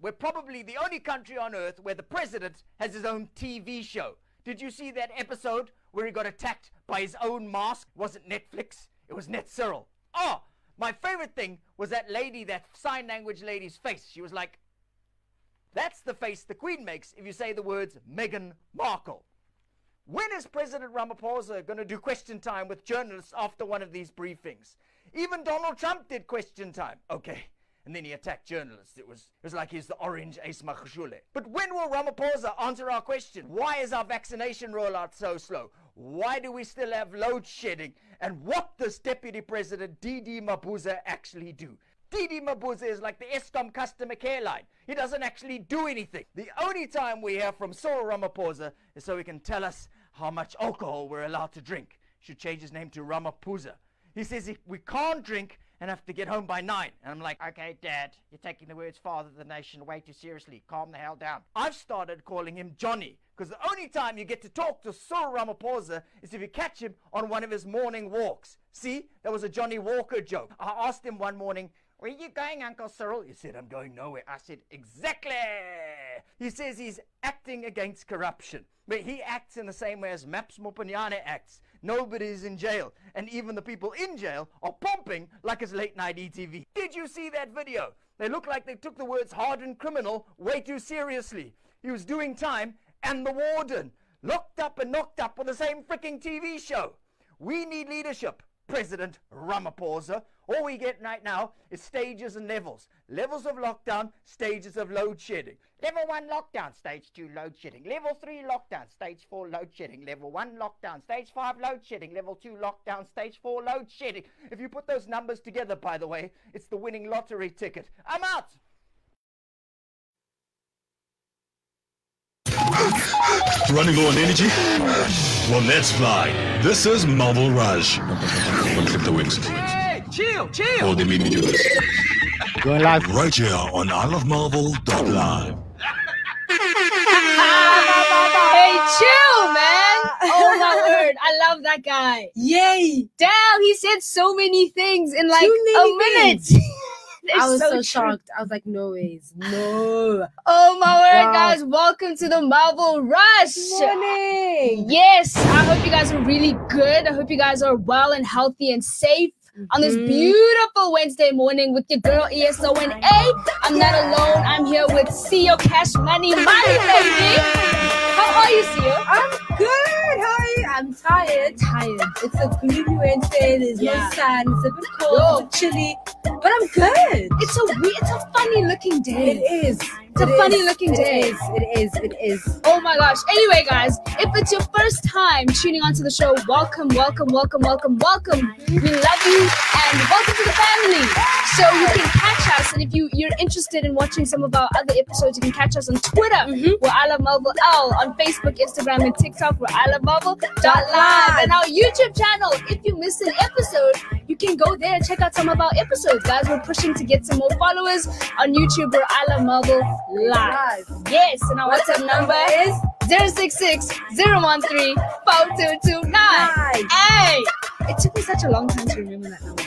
we're probably the only country on earth where the president has his own TV show. Did you see that episode where he got attacked by his own mask? It wasn't Netflix, it was Net Cyril. Oh, my favorite thing was that lady, that sign language lady's face. She was like, that's the face the Queen makes if you say the words Meghan Markle. When is President Ramaphosa going to do question time with journalists after one of these briefings? Even Donald Trump did question time. Okay. And then he attacked journalists. It was, it was like he's the orange Ace Magashule. But when will Ramaphosa answer our question? Why is our vaccination rollout so slow? Why do we still have load shedding? And what does Deputy President D.D. Mabuza actually do? D.D. Mabuza is like the Eskom customer care line. He doesn't actually do anything. The only time we hear from Cyril Ramaphosa is so he can tell us how much alcohol we're allowed to drink. Should change his name to Ramaphosa. He says he, we can't drink and have to get home by nine. And I'm like, okay, Dad, you're taking the words father of the nation way too seriously. Calm the hell down. I've started calling him Johnny because the only time you get to talk to Cyril Ramaphosa is if you catch him on one of his morning walks. See, that was a Johnnie Walker joke. I asked him one morning, where are you going, Uncle Cyril? He said, I'm going nowhere. I said, Exactly. He says he's acting against corruption. But he acts in the same way as Maps Maponyane acts. Nobody's in jail. And even the people in jail are pumping like it's late night ETV. Did you see that video? They look like they took the words hardened criminal way too seriously. He was doing time and the warden locked up and knocked up on the same freaking TV show. We need leadership. President Ramaphosa. All we get right now is stages and levels. Levels of lockdown, stages of load shedding. Level 1 lockdown, stage 2 load shedding. Level 3 lockdown, stage 4 load shedding. Level 1 lockdown, stage 5 load shedding. Level 2 lockdown, stage 4 load shedding. If you put those numbers together, by the way, it's the winning lottery ticket. I'm out! Running low on energy? Well, let's fly. This is Melville Rush. One clip the wings. Hey, chill, chill! Oh, they made me this. Going live. Right here on IloveMelville.live. Hey, chill, man. Oh my word. I love that guy. Yay! Damn, he said so many things in like a many minute. They're I was so, true. shocked. I was like, no ways. No. Oh my word, Wow. guys. Welcome to the Melville Rush. Morning. Yes, I hope you guys are really good. I hope you guys are well and healthy and safe on this Mhm. beautiful Wednesday morning with your girl ESO and A. I'm not alone. I'm here with CEO Cash Money Money, baby. How are you, CEO? I'm good. How are you? I'm tired. Tired. It's a gloomy Wednesday. There's Yeah. no sun. It's a bit cold. Yo. It's a bit chilly. But I'm good. It's a weird, it's a funny looking day. It is. It's a It funny is. looking It day. is. It is. It is. Oh my gosh. Anyway, guys, if it's your first time tuning onto the show, welcome, welcome, welcome, welcome, welcome. We love you and welcome to the family. So you can catch us, and if you, you're interested in watching some of our other episodes, you can catch us on Twitter, Mhm. where I love Melville L, on Facebook, Instagram, and TikTok, where I love Melville live, and our YouTube channel. If you missed an episode, you can go there and check out some of our episodes, guys. We're pushing to get some more followers on YouTube, where I love Melville live. Yes, and our WhatsApp number is 066 013 4229. Hey! It took me such a long time to remember that number.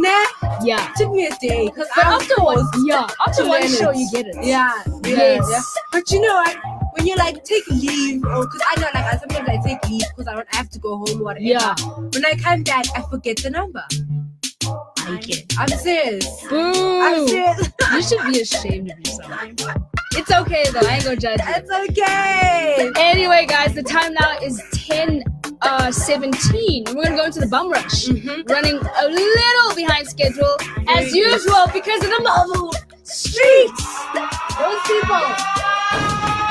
Nah. Yeah. It Took me a day because But I after one, yeah, after one show, you get it. Yeah. yeah, Yes. yeah. But you know what? When you like take leave, or because I know like I sometimes I take leave because I don't have to go home or whatever. Yeah. When I come back, I forget the number. I get it. I'm serious. I'm Boo! serious. You should be ashamed of yourself. It's okay though, I ain't gonna judge you. It's okay. Anyway, guys, the time now is 10 uh 17. We're gonna go into the bum rush. Mhm. Running a little behind schedule, as usual, because of the Melville streets. Those people.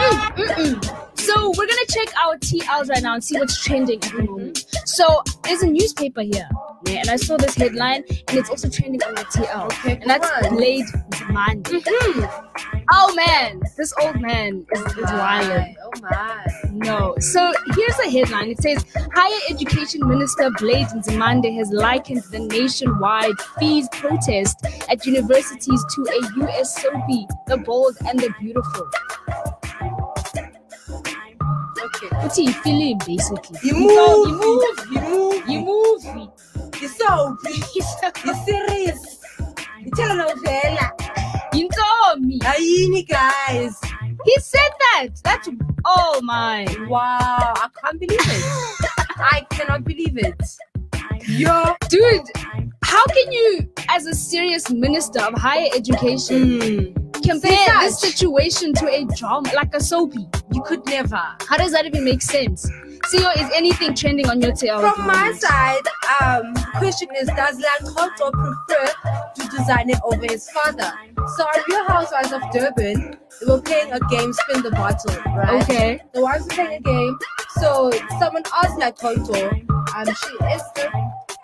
Mm, mm, mm. So we're gonna check our TLs right now and see what's trending at the moment. So there's a newspaper here, and I saw this headline, and it's also trending on my TL. Okay, and that's on. Blade Nzimande. Mm-hmm. Oh man, this old man is, oh, is wild. Oh my. No. So here's a headline. It says Higher Education Minister Blade Nzimande has likened the nationwide fees protest at universities to a US soapy, The Bold and the Beautiful. Okay. What's he feeling basically? You So, move. you move. You move. You move. You're so You're serious. You tell her no. You told me. Aye. Yini, guys. He said that. That's oh my. Wow, I can't believe it. I cannot believe it. Yo, Dude, how can you, as a serious minister of higher education, mm, compare this situation to a drama like a soapy? you could never. How does that even make sense? CEO, is anything trending on your tail? From my side, um, question is, does LaConco prefer Duduzane over his father? So on Real Housewives of Durban, they were playing a game, Spin the Bottle, right? Okay. The ones were playing a game. So someone asked LaConco, um, she is the,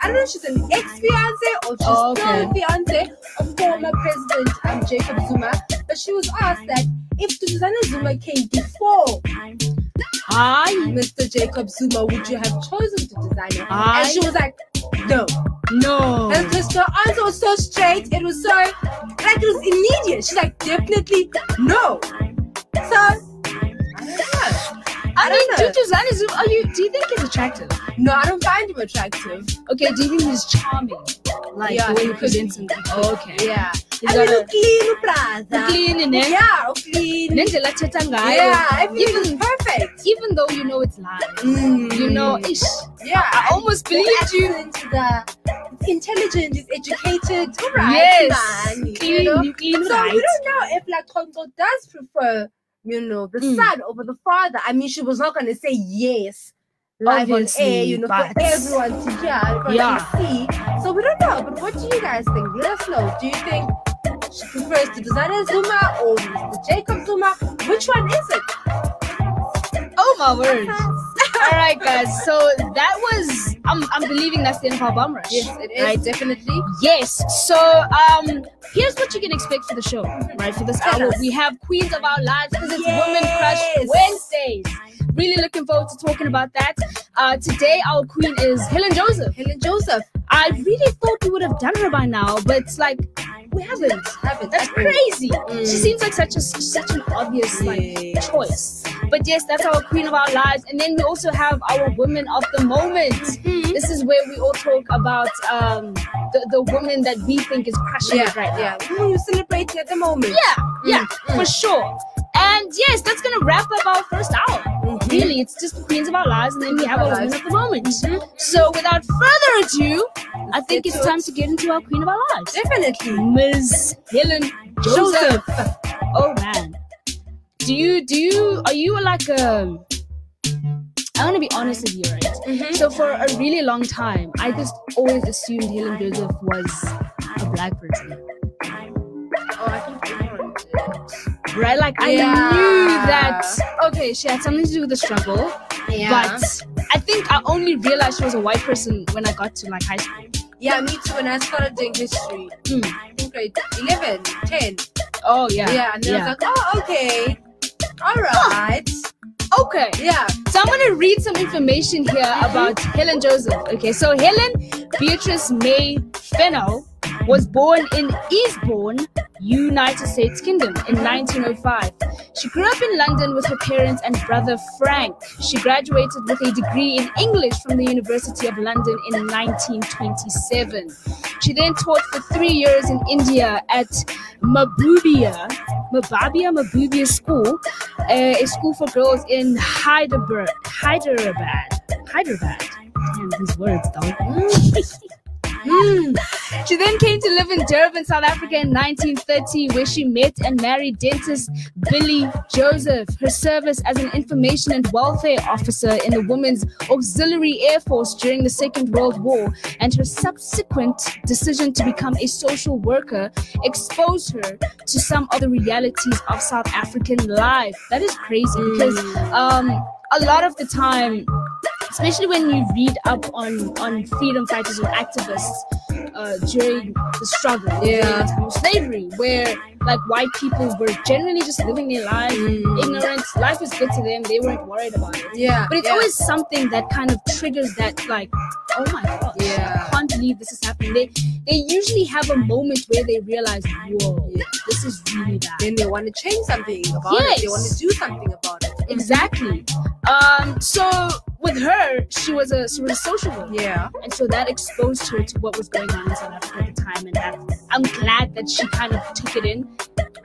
I don't know if she's an ex-fiance or she's Oh, still a fiance of former President um, Jacob Zuma. But she was asked that if Zuma came before Hi. Mr. Jacob Zuma, would you have chosen to design it? I- And she was like, no. No. And because her answer was so straight, it was so, like, it was immediate. She's like, definitely no. So, I. I I mean, know. Tutu Zanizu, are you? Do you think he's attractive? No, I don't find him attractive. Okay. Do you think he's charming? Like Yeah, the way he presents himself. Okay. Yeah. He's I mean, got a- look clean, Plaza. Clean, ne? Yeah, oh, clean. Nendlela athetha ngayo. Yeah, everything Even perfect. even though you know it's lies, Mm. you know, ish, Yeah. I almost believed you. accent, The intelligent, is educated. All right, Yes, man, clean, you know? clean So right. we don't know if LaConco does prefer, you know, the Mm. son over the father. I mean, she was not gonna say yes live on air, you know, for everyone to hear, Yeah. see. So we don't know. But what do you guys think? Let us know. Do you think she prefers Duduzane Zuma or Mr. Jacob Zuma? Which one is it? Oh my word! All right, guys. So that was. I'm. I'm believing that's the end of our bum rush. Yes, it is Right. definitely. Yes. So um, here's what you can expect for the show. Right for this hour, we have Queens of Our Lives because it's Women Crush Yes. Wednesdays. Really looking forward to talking about that. Uh, today our queen is Helen Joseph. Helen Joseph. I really thought we would have done her by now, but it's like we haven't. Haven't. That's crazy. Mm. She seems like such a such an obvious like Yes. choice. But yes, that's our queen of our lives. And then we also have our women of the moment. Mm-hmm. This is where we all talk about um, the, the woman that we think is crushing Yeah, it right yeah. now. Who you celebrating at the moment? Yeah, yeah, Mm, for sure. And yes, that's gonna wrap up our first hour. Really, it's just the queens of our lives, and then we have Our lives. of the moment. Mhm. So without further ado, I think it's time to get into our queen of our lives. Definitely. Ms. Helen Joseph. Oh man. Do you do you are you like a I want to be honest with you, right? Mhm. So for a really long time, I just always assumed Helen Joseph was a black person, right? Like I Yeah. knew that. Okay, she had something to do with the struggle, Yeah. but I think I only realized she was a white person when I got to like high school. yeah, me too. When I started doing history, Mm. I think grade 11, 10. Oh yeah, Yeah, and then I was like, oh, okay. All right. okay. Yeah. So I'm gonna read some information here about Helen Joseph. Okay, so Helen Beatrice May Fennell was born in Eastbourne, United States Kingdom in 1905. She grew up in London with her parents and brother Frank. She graduated with a degree in English from the University of London in 1927. She then taught for three years in India at Mahbubia, Mababia Mahbubia School, uh, a school for girls in Hyderabad. Hyderabad. Hyderabad. Damn, these words, though. Mm. She then came to live in Durban, South Africa in 1930, where she met and married dentist Billy Joseph. Her service as an information and welfare officer in the Women's Auxiliary Air Force during the Second World War and her subsequent decision to become a social worker exposed her to some of the realities of South African life. That is crazy because um, a lot of the time, especially when you read up on on freedom fighters or activists uh, during the struggle, Yeah. of slavery, where like white people were generally just living their life, Mm. ignorant, life was good to them, they weren't worried about it. Yeah. But it's yeah. always something that kind of triggers that, like, oh my god, Yeah. I can't believe this is happening. They they usually have a moment where they realize, whoa, Yeah. this is really bad. Then they want to change something about it. They want to do something about it. Exactly. Um, so with her, she was a she was a social worker. Yeah. And so that exposed her to what was going on in South Africa at the time, and that I'm glad that she kind of took it in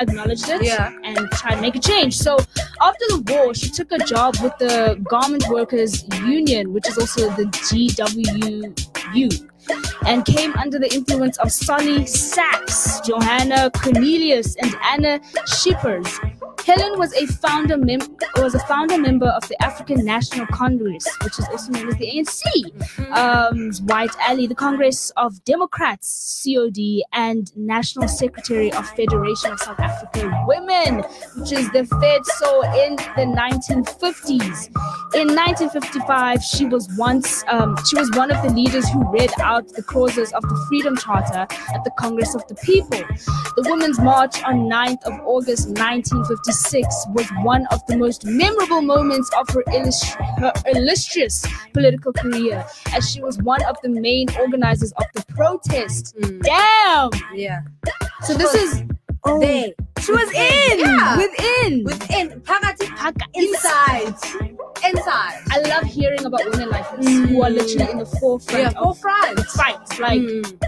acknowledged it Yeah. and tried to make a change. So after the war, she took a job with the Garment Workers Union, which is also the GWU, and came under the influence of Solly Sachs, Johanna Cornelius, and Anna Scheepers. Helen was a founder mem- was a founder member of the African National Congress, which is also known as the ANC, um, White Alley, the Congress of Democrats, COD, and National Secretary of Federation of South African Women, which is the FEDSAW in the 1950s. In 1955, she was once um, she was one of the leaders who read out the clauses of the Freedom Charter at the Congress of the People. The Women's March on 9th of August 1956 was one of the most memorable moments of her, illus- her illustrious political career, as she was one of the main organizers of the protest. Damn! Yeah. So this is oh, There. She was in Yeah. within. Within. Phakathi. Paka- Inside. Inside. I love hearing about women like this who are literally in the forefront Yeah, of forefront. the fight. Like, Mm.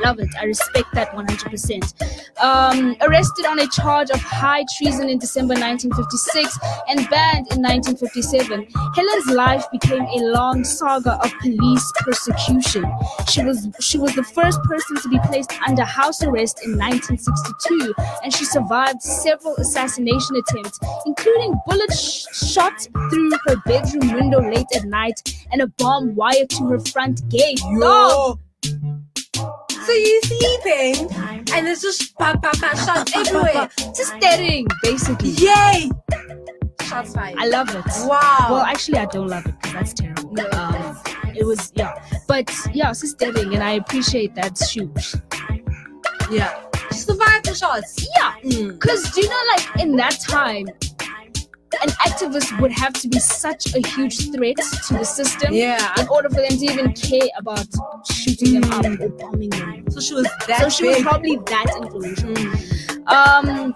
Love it. I respect that 100%. Um, arrested on a charge of high treason in December 1956 and banned in 1957, Helen's life became a long saga of police persecution. She was she was the first person to be placed under house arrest in 1962, and she survived several assassination attempts, including bullets sh- shot through her bedroom window late at night and a bomb wired to her front gate. Dog. So you're sleeping and there's just pa pa pa shots everywhere. Just staring, basically. Yay! Shots fired. I love it. wow. Well, actually, I don't love it because that's terrible. No, it Um, it was, yeah. But yeah, it's just staring, and I appreciate that shoot. yeah. She survived the shots. Yeah. Mm. Because, do you know, like, in that time, an activist would have to be such a huge threat to the system Yeah. in order for them to even care about shooting them up or bombing them. So she was that so she was probably that influential. Mm. Um,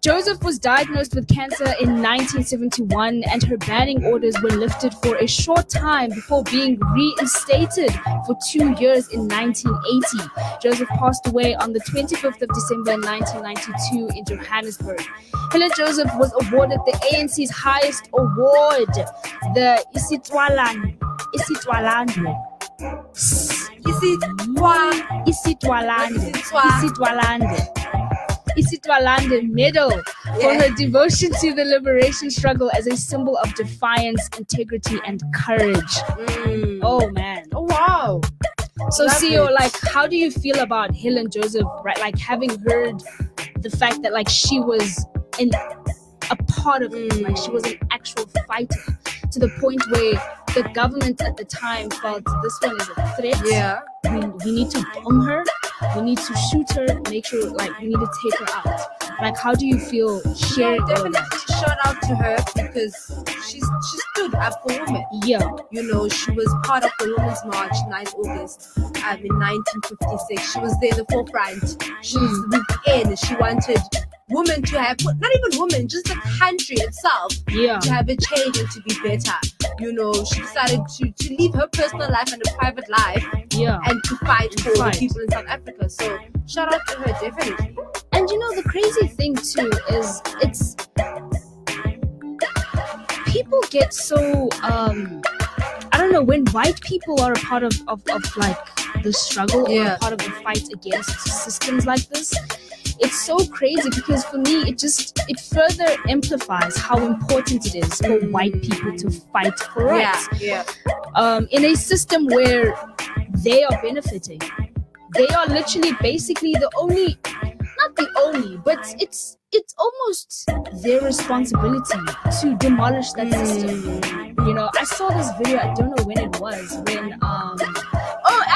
Joseph was diagnosed with cancer in 1971, and her banning orders were lifted for a short time before being reinstated for two years in 1980. Joseph passed away on the 25th of December 1992 in Johannesburg. Helen Joseph was awarded the ANC's highest award, the Isitwalan. Isitwalandwe. Wow. Isitwalande. Isitwalande. Isitwalande Medal for her devotion to the liberation struggle as a symbol of defiance, integrity, and courage. Mm. Oh man. Oh, wow. So, Love CEO, like, how do you feel about Helen Joseph, right? Like, having heard the fact that, like, she was in a part of it, like, she was an actual fighter to the point where the government at the time felt this one is a threat. Yeah. we, we need to bomb her we need to shoot her make sure like we need to take her out like how do you feel hearing all definitely that shout out to her because she's she stood up for women. yeah You know, she was part of the Women's March 9th August um, in 1956. She was there in the forefront. She was within. She wanted women to have, not even women, just the country itself yeah to have a change and to be better. You know, she decided to, to leave her personal life and a private life yeah and to fight for Fight. the people in South Africa. So shout out to her, definitely. and you know the crazy thing too is it's people get so um i don't know when white people are a part of of, of like the struggle or Yeah. a part of the fight against systems like this it's so crazy because for me it just it further amplifies how important it is for white people to fight for rights Yeah, um, in a system where they are benefiting. They are literally basically the only, not the only, but it's it's almost their responsibility to demolish that system. You know, I saw this video. I don't know when it was. When um,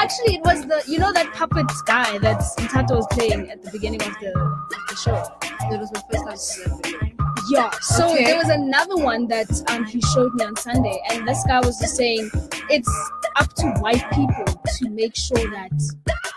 actually, it was the you know that puppet guy that Ntato was playing at the beginning of the, the show. That was my first time. Yeah. So Okay. there was another one that um he showed me on Sunday, and this guy was just saying it's up to white people to make sure that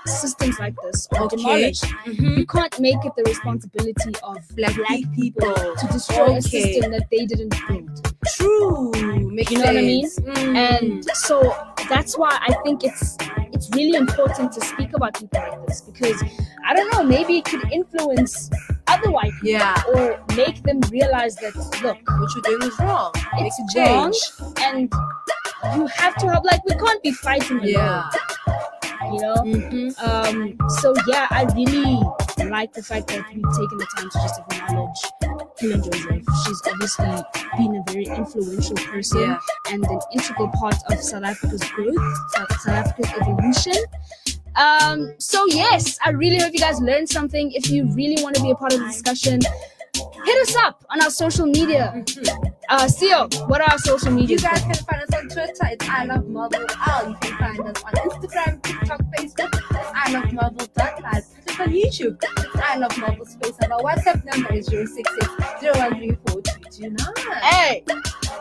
systems like this are Okay. demolished. Mhm. You can't make it the responsibility of Black black people people. to destroy a system that they didn't build. True. Makes You know what I mean? Mm. And so that's why I think it's it's really important to speak about people like this because I don't know, maybe it could influence other white people Yeah. or make them realize that look, What you're doing is wrong. It's a wrong change. and you have to help. Like we can't be fighting alone. Yeah. You know. Mm-hmm. Um, so yeah, I really like the fact that we've taken the time to just acknowledge Helen Joseph. She's obviously been a very influential person Yeah. and an integral part of South Africa's growth, South, South Africa's evolution. Um, so yes, I really hope you guys learned something. If you really want to be a part of the discussion, hit us up on our social media. Uh, Theo, what are our social media? You guys can find us on Twitter. It's I Love Melville L. You can find us on Instagram, TikTok, Facebook. It's I Love Melville dot live. Click on YouTube. It's I Love Melville space. And our WhatsApp number is 066 0134 Hey,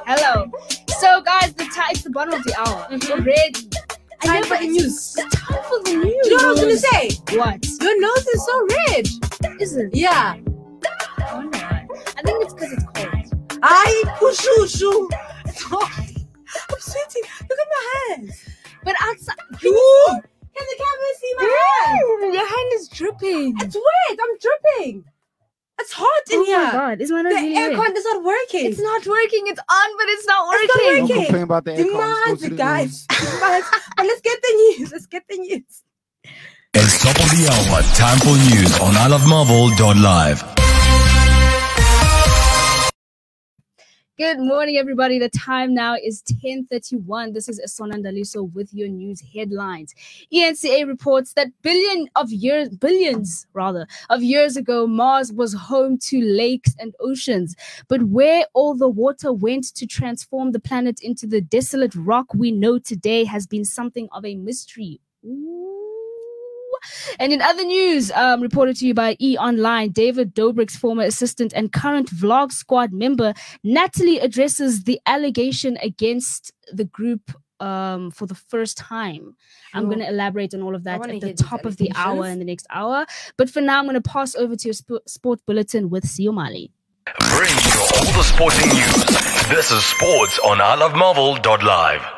hello. So, guys, the time it's the bottom of the hour Mhm. already. I Time never for the news. It's time for the news. You know what I was gonna say? What Your nose is so red. is it? Yeah. Wonder why. I think it's because it's cold. I shoo shoo. I'm sweating. Look at my hands. But outside, Ooh. Can the camera see my hands? your hand is dripping. It's wet. I'm dripping. It's hot in oh here. my god, is my nose The really red? aircon is not working. It's not working. It's on, but it's not It's not working. working. Don't complain about the aircon. Demands, Go to the guys. news. Demands. but let's get the news. Let's get the news. It's top of the hour. Time for news on ilovemelville.live. Good morning, everybody. The time now is 10:31. This is Esona Ndaliso with your news headlines. ENCA reports that billion of years, billions rather, of years ago, Mars was home to lakes and oceans. But where all the water went to transform the planet into the desolate rock we know today has been something of a mystery. Ooh. And in other news, um, reported to you by E Online, David Dobrik's former assistant and current Vlog Squad member Natalie addresses the allegation against the group um, for the first time. I'm going to elaborate on all of that at the top of the hour allegations. in the next hour. But for now, I'm going to pass over to your sp- sport bulletin with Siomali. Bring you all the sporting news. This is sports on ilovemelville.live. I think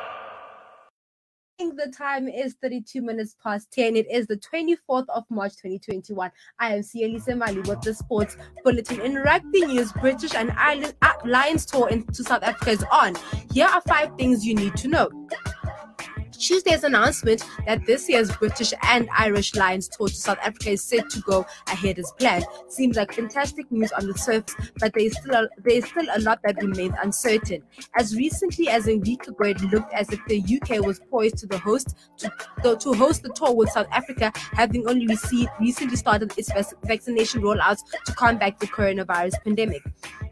the time is 32 minutes past 10. It is the 24th of March 2021. I am Sielise Mali with the sports bulletin. In rugby news, British and Ireland, Lions tour into South Africa is on. Here are five things you need to know. Tuesday's announcement that this year's British and Irish Lions tour to South Africa is set to go ahead as planned. Seems like fantastic news on the surface, but there is still a, there is still a lot that remains uncertain. As recently as a week ago, it looked as if the UK was poised to the host to, to, host the tour with South Africa having only received recently started its vaccination rollouts to combat the coronavirus pandemic.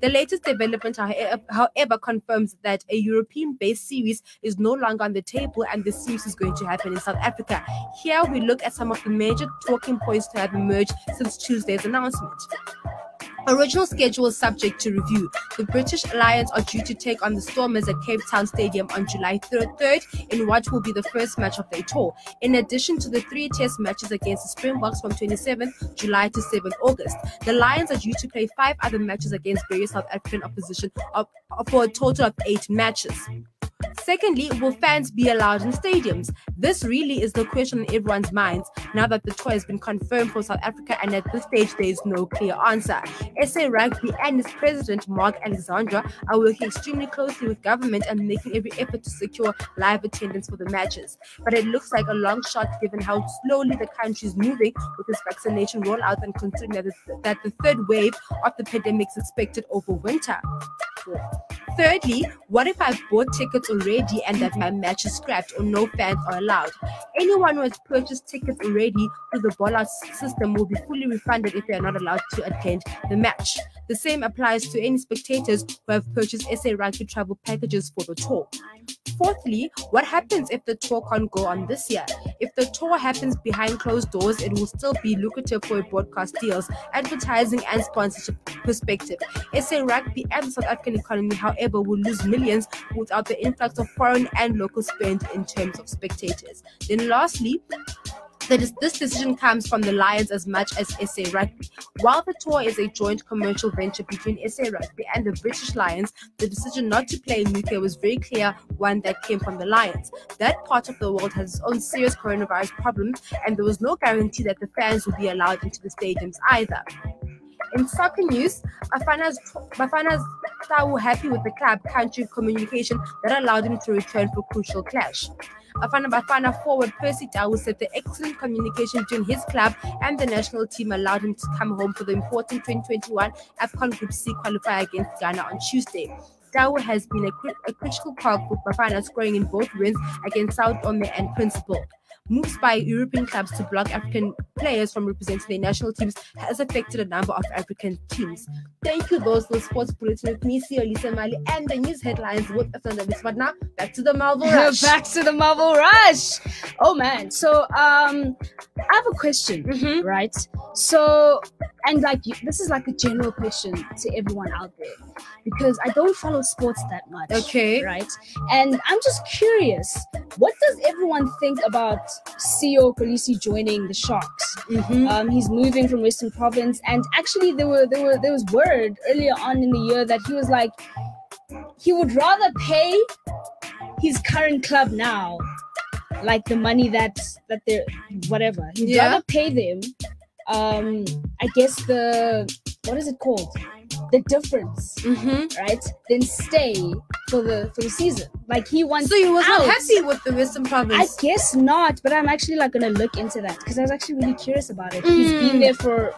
The latest development, however, however, confirms that a European-based series is no longer on the table, and the series is going to happen in South Africa. Here we look at some of the major talking points to have emerged since Tuesday's announcement. Original schedule subject to review. The British Lions are due to take on the Stormers at Cape Town Stadium on July 3rd, 3rd in what will be the first match of their tour. In addition to the three test matches against the Springboks from 27th July to 7th August, the Lions are due to play five other matches against various South African opposition for a total of eight matches. Secondly, will fans be allowed in stadiums? This really is the question in everyone's minds now that the tour has been confirmed for South Africa, and at this stage, there is no clear answer. SA Rugby and its president, Mark Alexander, are working extremely closely with government and making every effort to secure live attendance for the matches. But it looks like a long shot given how slowly the country is moving with its vaccination rollout and considering that the, that the third wave of the pandemic is expected over winter. Thirdly, what if I've bought tickets already and that my match is scrapped or no fans are allowed? Anyone who has purchased tickets already through the bollout system will be fully refunded if they are not allowed to attend the match. The same applies to any spectators who have purchased SA Rugby travel packages for the tour. Fourthly, what happens if the tour can't go on this year? If the tour happens behind closed doors, it will still be lucrative for broadcast deals, advertising, and sponsorship perspective. SA Rugby and the South African economy, however, will lose millions without the influx of foreign and local spend in terms of spectators. Then, lastly, this decision comes from the Lions as much as SA Rugby. While the tour is a joint commercial venture between SA Rugby and the British Lions, the decision not to play in UK was very clear one that came from the Lions. That part of the world has its own serious coronavirus problems, and there was no guarantee that the fans would be allowed into the stadiums either. In soccer news, Bafana's Bafana's Tau happy with the club country communication that allowed him to return for crucial clash. Bafana Bafana forward Percy Tau said the excellent communication between his club and the national team allowed him to come home for the important 2021 AFCON Group C qualifier against Ghana on Tuesday. Tau has been a, a critical cog for Bafana scoring in both wins against São Tomé and Príncipe. Moves by European clubs to block African players from representing their national teams has affected a number of African teams. Thank you, those the sports bulletin with me, Lisa Mali, and the news headlines with After But now, back to the Melville Rush. Back to the Melville Rush. Oh man. So um I have a question, Mhm. right? So and like this is like a general question to everyone out there because I don't follow sports that much. Okay. Right? And I'm just curious, what does everyone think about Siya Kolisi joining the Sharks? Mhm. Um, he's moving from Western Province, and actually, there were there were there was word earlier on in the year that he was like he would rather pay his current club now, like the money that that they're whatever. He'd Yeah. rather pay them. Um, I guess the what is it called? The difference, Mhm. right? Then stay for the for the season. Like he wants. So you was not happy with the Western I guess not, but I'm actually like gonna look into that because I was actually really curious about it. He's been Mm. there for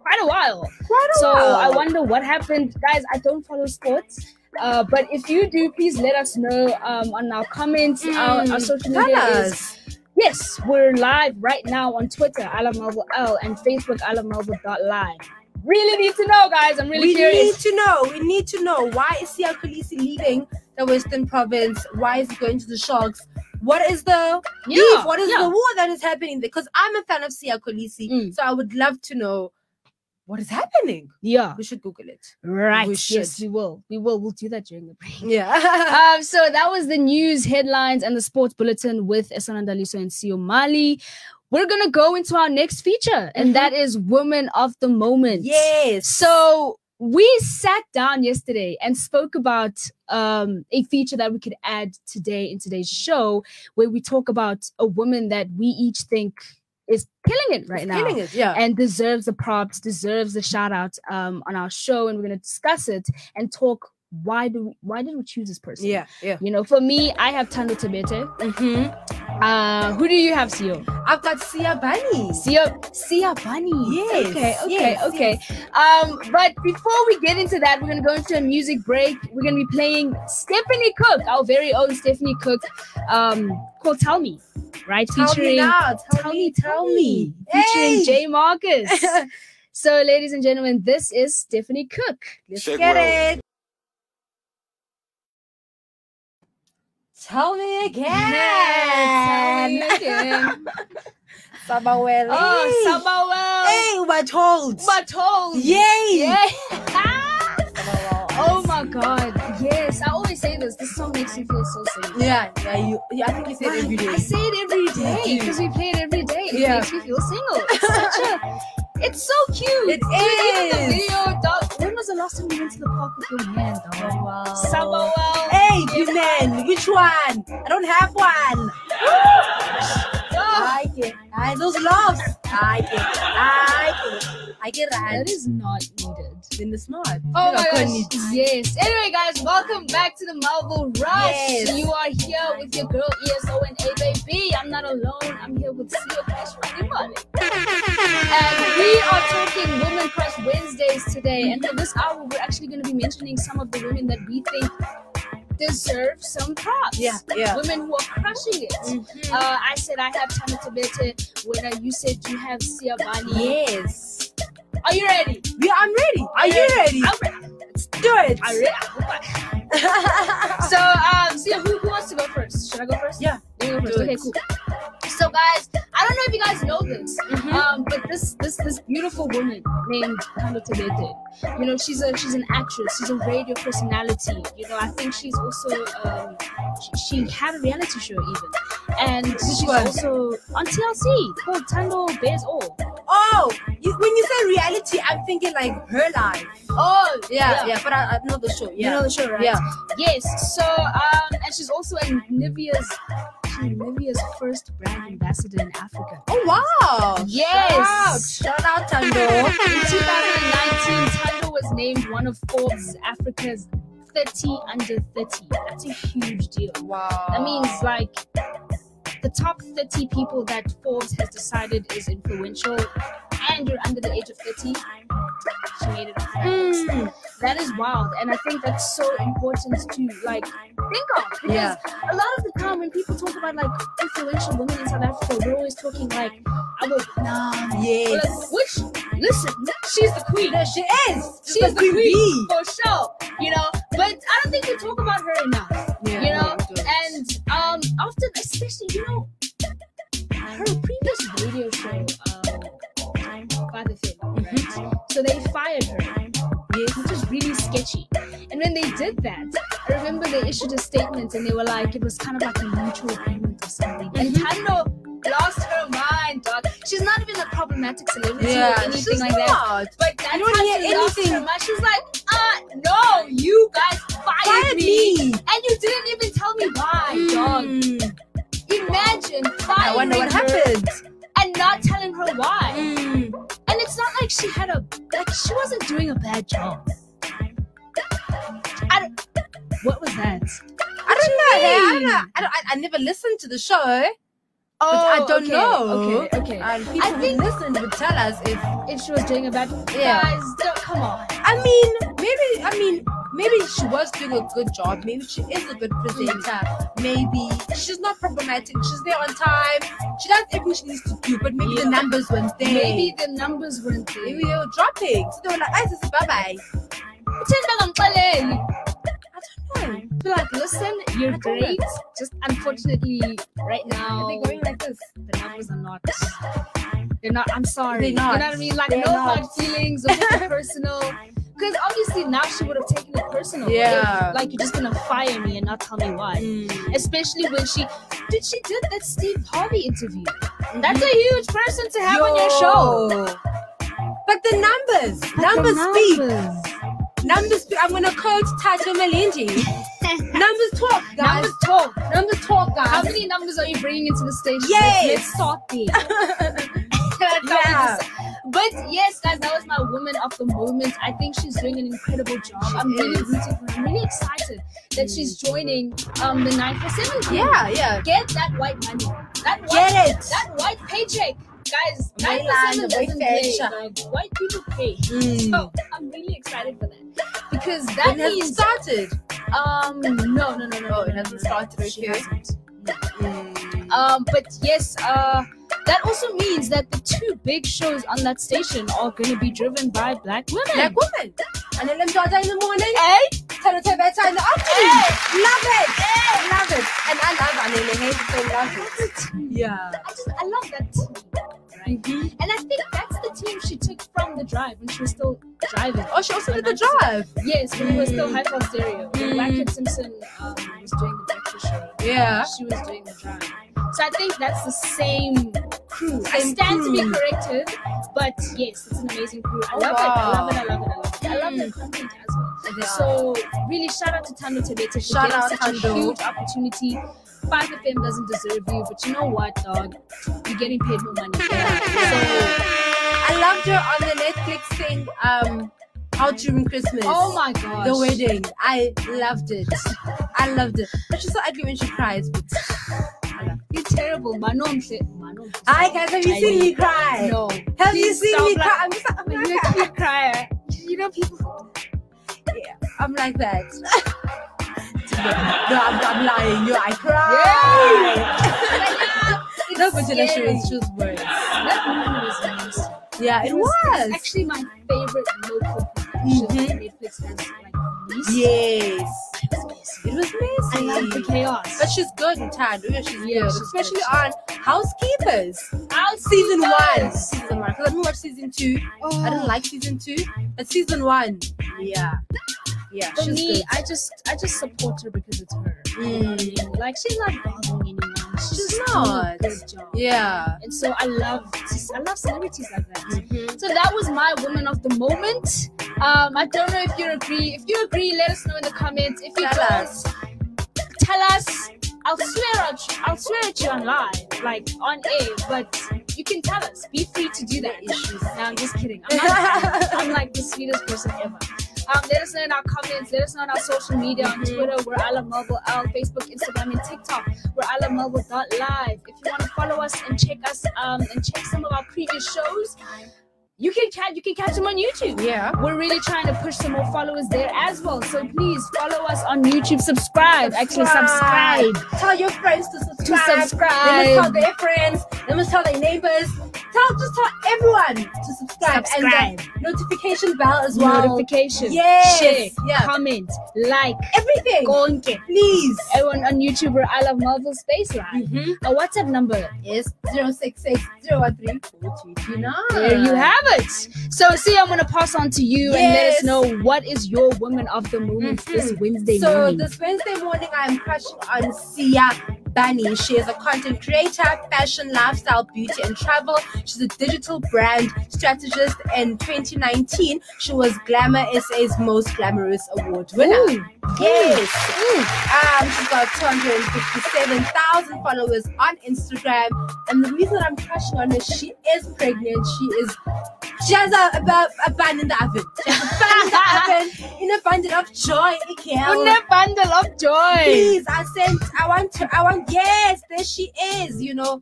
quite a while, Quite a so while. I wonder what happened, guys. I don't follow sports, uh, but if you do, please let us know um, on our comments. Our, our Mm, social media is yes, we're live right now on Twitter, ILoveMelville L, and Facebook, ILoveMelville.live. Really need to know, guys. I'm really we curious. We need to know. We need to know why is Siya Kolisi leaving the Western Province? Why is he going to the Sharks? What is the beef? Yeah, What is yeah. the war that is happening there? Because I'm a fan of Siya Kolisi, Mm. so I would love to know what is happening. Yeah, We should Google it. right. We yes, we will. We will. We'll do that during the break. Yeah. um, so that was the news headlines and the sports bulletin with Esona Ndaliso and Sio Mali. We're gonna go into our next feature, and Mhm. that is Women of the Moment. yes. So we sat down yesterday and spoke about um, a feature that we could add today in today's show, where we talk about a woman that we each think is killing it right now Killing it. Yeah. and deserves the props, deserves the shout out um, on our show, and we're gonna discuss it and talk. Why do we, why did we choose this person? yeah. Yeah. You know, for me, I have Thando Thabethe. hmm Uh, who do you have, Sio? I've got Sia Bunny. Sia, Sia Bunny. Yes, Okay, okay, yes, okay. Um, but before we get into that, we're gonna go into a music break. We're gonna be playing Stephanie Cook, our very own Stephanie Cook, um, called "Tell Me," right? Tell me Featuring now. Tell, Tell me. Me, Tell Me, Hey! featuring Jay Marcus. so, ladies and gentlemen, this is Stephanie Cook. Let's Check Get well. it. Tell me again. Tell me again. Sabawele. Oh, Sabawell. Hey, we're told. Batol. Yay. Yeah. oh my god. Yes. I always say this. This song makes me feel so safe. Yeah, yeah, you, yeah, I think you say it every day. I say it every day because we play it every day. It Yeah. makes me feel single. It's such a. It's so cute. It Dude, Even the video, dog. When was the last time you went to the park with your man, dog? Oh, wow. Sabawell. Hey, you man, which one? I don't have one. I get, I those loves. I get, I get, I get That right. is not needed. In the smart. Oh my gosh. Yes. Anyway, guys, welcome back to the Melville Rush. Yes. You are here with your girl ESO and A Baby. I'm not alone. I'm here with CEO Crush Money Money. And we are talking Women Crush Wednesdays today. And for this hour, we're actually going to be mentioning some of the women that we think deserve some props. Yeah, yeah. Women who are crushing it. Mhm. Uh, I said I have time Thando Thabethe. When you said you have Sia Bani. Yes. Are you ready? Yeah, I'm ready. Are you ready? I'm ready. Let's do it. I'm ready. I So, um, who, who wants to go first? Should I go first? Yeah, You go first. Okay, cool. So, guys, I don't know if you guys know this, Mhm. um, but this this this beautiful woman named Thando Thabethe, you know, she's a she's an actress, she's a radio personality. You know, I think she's also um, she, she had a reality show even, and she's one? also on TLC called Thando Bares All. Oh, you, when you say reality, I'm thinking like her life. Oh, Yeah, yeah, but I, I know the show. You Yeah. know the show, right? Yeah. Yes. So, um, and she's also in Nivea's Nivea's first brand ambassador in Africa. Oh wow. Yes. Shout out, Shout out Thando. In 2019, Thando was named one of Forbes Africa's 30 under 30. That's a huge deal. Wow. That means like the top 30 people that Forbes has decided is influential and you're under the age of 30. She made it on that list. Mm. That is wild, and I think that's so important to like think of because Yeah. a lot of the time when people talk about like influential women in South Africa, we're always talking like I would nah, Yes. like, which listen, she's the queen. No, she is. She's the queen, for sure, you know. But I don't think we talk about her enough, Yeah, you know. Often, especially, you know, her previous radio show, by the thing, right? Mm-hmm. So they fired her, Yes. which is really sketchy. And when they did that, I remember they issued a statement and they were like, it was kind of like a mutual agreement or something. And mm-hmm. Thando lost her mind, dog. She's not even a problematic celebrity or anything she's like that. But that's You don't hear anything. mind. Like, uh, no, you guys fired, Fired me. me. And you didn't even tell me why, dog. Mm. Imagine I wonder what happened. and not telling her why. Mm. And it's not like she had a like she wasn't doing a bad job. I don't, what was that? I don't know. I don't know. I, don't, I, I never listened to the show. Oh, I don't okay, know. Okay, okay. And people I think- listened would tell us if. if she was doing a bad Yeah. guys, don't, come on. I mean, maybe. I mean, maybe she was doing a good job. Maybe she is a good presenter. Maybe she's not problematic. She's there on time. She does everything she needs to do. But maybe Yeah. the numbers weren't there. Maybe the numbers weren't there. Maybe they were dropping. So they were like, "I just bye bye." I feel like, listen, you're great. Just unfortunately, right now, They're going like this. the numbers are not. They're not. I'm sorry. They're not. You know what I mean? Like They're no hard feelings or nothing personal. Because obviously now she would have taken it personal. Yeah. If, like you're just gonna fire me and not tell me why. Mm. Especially when she did she did that Steve Harvey interview. That's a huge person to have on your show. But the numbers, numbers speak. Numbers speak. I'm gonna quote Tato Melinji. Numbers talk, guys. Numbers talk. Numbers talk, guys. How many numbers are you bringing into the station? Yes. Let's start there. That's how we Yeah. But yes, guys, that was my woman of the moment. I think she's doing an incredible job. I'm really rooting for her. I'm really excited that she's joining um the 9 for 7 yeah, yeah. Get that white money. That white, Get it. That white paycheck. Guys, 9 for 7 white doesn't pay. paycheck. Like, white people pay. Mm. So I'm really excited for that. Because that When has it means started? Um no no no no it hasn't started, okay. Mm. Um, but yes, uh, that also means that the two big shows on that station are going to be driven by black women. Black women. And then Mdoda in the morning, Hey, Thabethe in the afternoon. Love it. Love it. And I love Anele. Hey, so love it. Yeah. I just I love that right? And I think that's the team she took from the drive when she was still driving. Oh, she also did the drive. Yes, when we were still Mm. Highveld Stereo. When Mm. Simpson um, was doing the breakfast show. Yeah. She was doing the drive. So I think that's the same crew. I Same stand to be corrected, but yes, it's an amazing crew. I Oh, love it. I love it. I love it. I love it. I love Mm. their content as well. Yeah. So really shout out to Thando Thabethe for Shout out, such Thando. a huge opportunity. 5FM doesn't deserve you, but you know what, dog? You're getting paid more money. I loved her on the Netflix thing, um, How to Ruin Christmas. Oh my god! The wedding. I loved it. I loved it. But she's so ugly when she cries. But I love it. You're terrible. Manon Manon. Hi guys, have you seen me cry? No. Have you seen me like- cry? I'm just like, I'm like, you're a crier, you know people. Yeah, I'm like that. no, I'm, I'm lying. Yo, I cry. no, but you know, she was, she was worse. That movie was amazing. Yeah, it It was, was. actually my favorite local production Mhm. Netflix has like released. Yes. It was amazing. It was I love the chaos. But she's good in time. Yeah, she's Yeah, good. she's Especially good. on Housekeepers. Out Season one. Season one. Because I didn't watch season two. Oh. I didn't like season two. But season one. Yeah. Yeah. For she's me, good. I just I just support her because it's her. Mm. Like she's not bothering anyone. She's, She's not. doing a good job. Yeah. And so I love I love celebrities like that. Mhm. So that was my woman of the moment. Um, I don't know if you agree. If you agree, let us know in the comments. If you Tell don't, us. tell us. I'll swear at you. I'll swear at you on live, like on air. But you can tell us. Be free to do that. Issues. No, I'm just kidding. I'm, not, I'm like the sweetest person ever. Um, let us know in our comments. Let us know on our social media on. Twitter. We're Love Marvel L, Facebook, Instagram, and TikTok. We're LoveMelville live. If you want to follow us and check us um and check some of our previous shows, you can catch you can catch them on YouTube. Yeah. We're really trying to push some more followers there as well. So please follow us on YouTube. Subscribe. Actually, subscribe. Tell your friends to subscribe. To They must subscribe. tell their friends. They must tell their neighbors. Tell just tell everyone to subscribe, Subscribe. and the notification bell as well. Notification. Yes, Share. yeah. Comment. Like. Everything. Conke. Please. Everyone on YouTube, we're ILoveMelville Space Line. Mm-hmm. Our WhatsApp number Is zero six six zero one three four two two nine. There you have it. So, see, I'm gonna pass on to you and let us know what is your woman of the moment this Mhm. Wednesday So morning. this Wednesday morning, I am crushing on Sia Bunny. She is a content creator, fashion, lifestyle, beauty, and travel. She's a digital brand strategist. In 2019, she was Glamour SA's most glamorous award winner. Ooh. Yes. Ooh. Um, she's got 257,000 followers on Instagram. And the reason I'm crushing on her, she is pregnant. She is, she has a, a, a bun in the oven. She has a bun in the oven in a bundle of joy. Ikea. Une bundle of joy. Please, I sent, I want to, I want, yes, there she is, you know.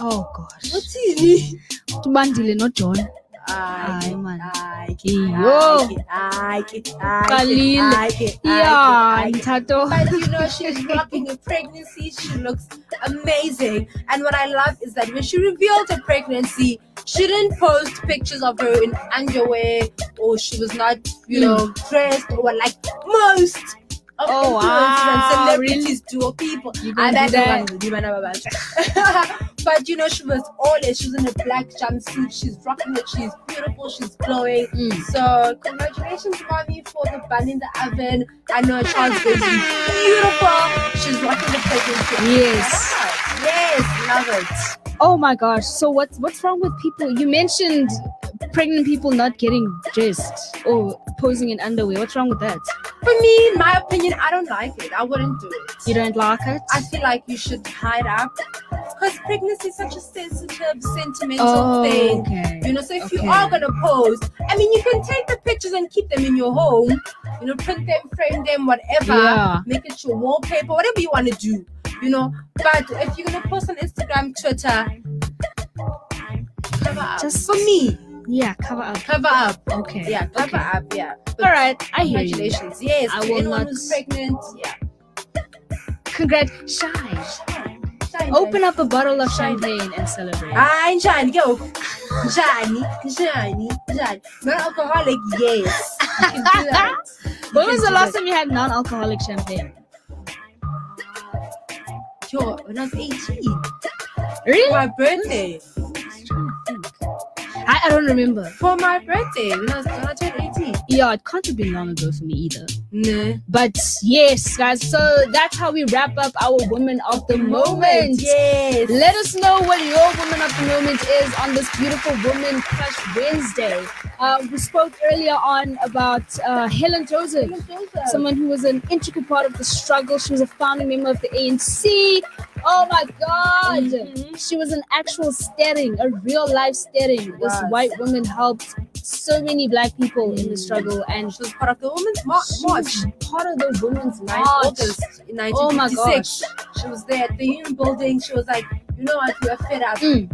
Oh, oh gosh. What's he? Bandile, not John. Ay, man. ay, Yo. ay, Khalil. ay, Yeah, Ntato. But you know, she's rocking a pregnancy. She looks amazing. And what I love is that when she revealed her pregnancy, she didn't post pictures of her in underwear or she was not, you hmm. know, dressed or like most Oh, and wow, celebrities do or people. You I don't do bet that. you want But you know, she was all in. She was in a black jumpsuit. She's rocking it. She's beautiful. She's glowing. Mm. So congratulations, mommy, for the bun in the oven. I know Charles is beautiful. She's rocking the pregnancy. Yes. Yes, love it. Oh my gosh. So what's what's wrong with people? You mentioned pregnant people not getting dressed or posing in underwear. What's wrong with that? For me, in my opinion, I don't like it. I wouldn't do it. You don't like it? I feel like you should hide up because pregnancy is such a sensitive, sentimental oh, thing. okay. You know, so if you are gonna pose, I mean, you can take the pictures and keep them in your home. You know, print them, frame them, whatever. Yeah. Make it your wallpaper, whatever you want to do. You know, but if you're gonna post on Instagram, Twitter. Just- for me, Yeah, cover up. cover up. Okay. Yeah, cover okay. up. Yeah. But All right, I hear you. Congratulations. Yes, I will anyone not- who's pregnant. Yeah. Congrats. Shine. Shine, shine. Open up a bottle of Shine. champagne and celebrate. Hi, Johnny, go. Johnny, Johnny, Johnny. Non-alcoholic, yes. You can do that. You when was the last time you had non-alcoholic champagne? Yo, when I was 18, for Really? my birthday. I, I don't remember. For my birthday, when I, was, when I turned 18. Yeah, it can't have been long ago for me either. No. But yes, guys, so that's how we wrap up our woman of the moment. Yes. Let us know what your woman of the moment is on this beautiful Woman Crush Wednesday. Uh, we spoke earlier on about uh, Helen Joseph, someone who was an intricate part of the struggle. She was a founding member of the ANC. Oh my God! Mhm. She was an actual steering, a real life steering. This white woman helped so many black people in the struggle, and She was part of the Women's Mar- she March. was part of the women's 9th march. August in Oh my 1956. She was there at the Union building. She was like, you know what, are fed up. Mm.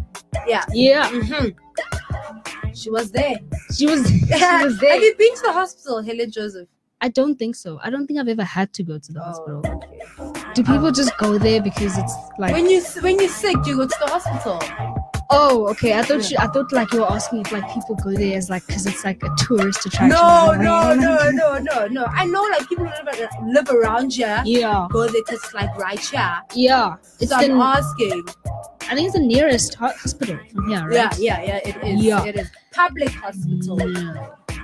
Yeah. Yeah, hmm She was there. she was. She was Have you been to the hospital, Helen Joseph? I don't think so. I don't think I've ever had to go to the Oh, hospital. okay. Do people just go there because it's like? When you when you're sick, you go to the hospital. Oh, okay. I thought you. I thought like you were asking if like people go there as like because it's like a tourist attraction. No, no, no, no, no, no. I know like people who live, live around here Yeah, go there because it's like right here. yeah. It's So the. I'm asking. I think it's the nearest hospital from here, Yeah, yeah, yeah. It is. Yeah. It is public hospital.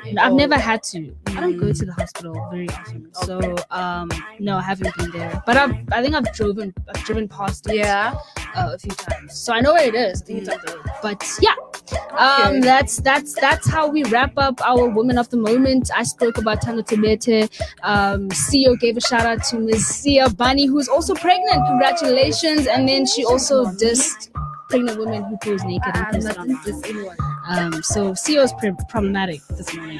Yeah. I've never had to. I don't go to the hospital very often, so um, no, I haven't been there. But I've, I think I've driven, I've driven past it Yeah. uh, a few times, so I know where it is. I think it's up the road. But yeah, Okay. um, that's that's that's how we wrap up our woman of the moment. I spoke about Thando Thabethe. Um, CEO gave a shout out to Miss Sia Bunny, who's also pregnant. Congratulations! And then she also dissed pregnant women who pose naked and I'm post it not online. this anyone. Um, so CEO is pre- problematic this morning.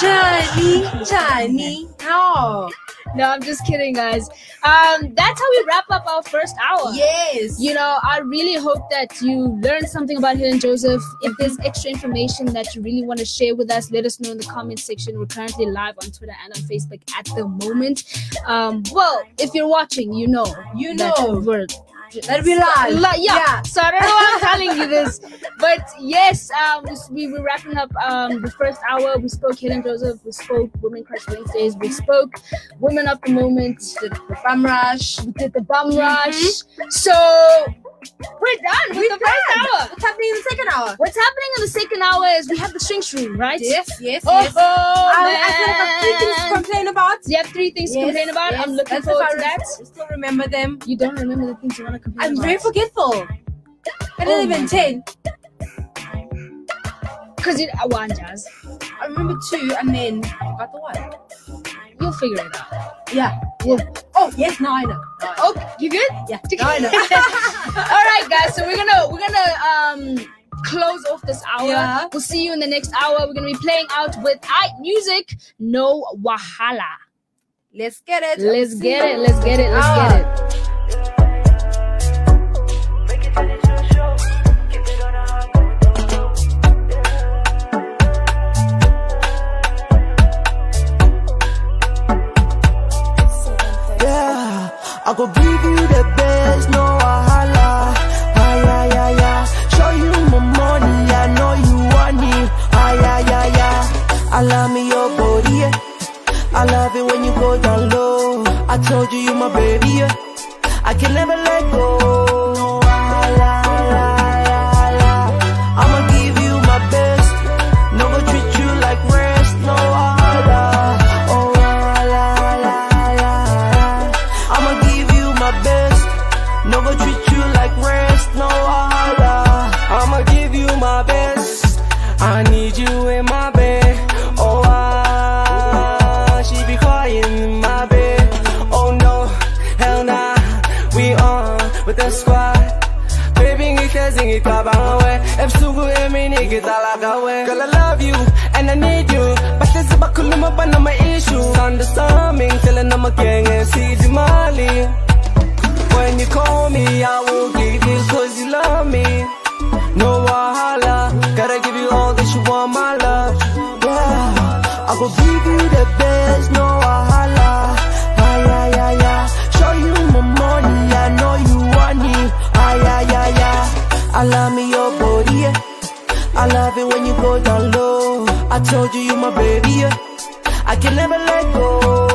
Johnny, Johnny, how? No, I'm just kidding, guys. Um, that's how we wrap up our first hour. Yes. You know, I really hope that you learned something about Helen Joseph. If there's extra information that you really want to share with us, let us know in the comment section. We're currently live on Twitter and on Facebook at the moment. Um, well, if you're watching, you know, You know. we're Let me lie. Li- yeah. So I don't know why I'm telling you this, but yes, um, we, we were wrapping up um, the first hour. We spoke Helen Joseph. We spoke Women Crush Wednesdays. We spoke Women of the Moment. The, the bum rush. We did the bum rush. So we're done with the first hour. What's happening in the second hour? What's happening in the second hour is we have the strings room, right? Yes, yes, Oh, yes. I, I feel like I've three things to complain about. You have three things to complain about. yes. I'm looking That's forward to I that. re- Still remember them. You don't remember the things you want to complain I'm about. very forgetful. I didn't Oh even my ten. Because you uh, one jazz. I remember two, and then I forgot the one. You'll figure it out. Yeah. Yeah. Oh yes, now I know. Now I know. Oh, you good? Yeah. Now I know. So we're gonna we're gonna um close off this hour. Yeah. We'll see you in the next hour. We're gonna be playing out with I music, no wahala. Let's get it. Let's get it. Let's get it. Let's get it. I love it when you go down low. I told you you my baby, yeah. I can never let go. Squad. Baby, ngikaze ngicabanga we ebusuku emini ngicalaga we Girl, I love you and I need you. Bahlezi bakhuluma Understanding, telling them again and see the money When you call me, I will give you cause you love me. No wahala, gotta give you all that you want, my love. Yeah, I will give you the best, no wahala I love me your body, yeah. I love it when you go down low. I told you you my baby, yeah. I can never let go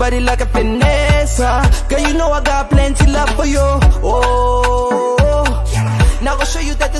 body like a finesse. Girl, you know I got plenty love for you Oh, oh, oh. now I'll show you that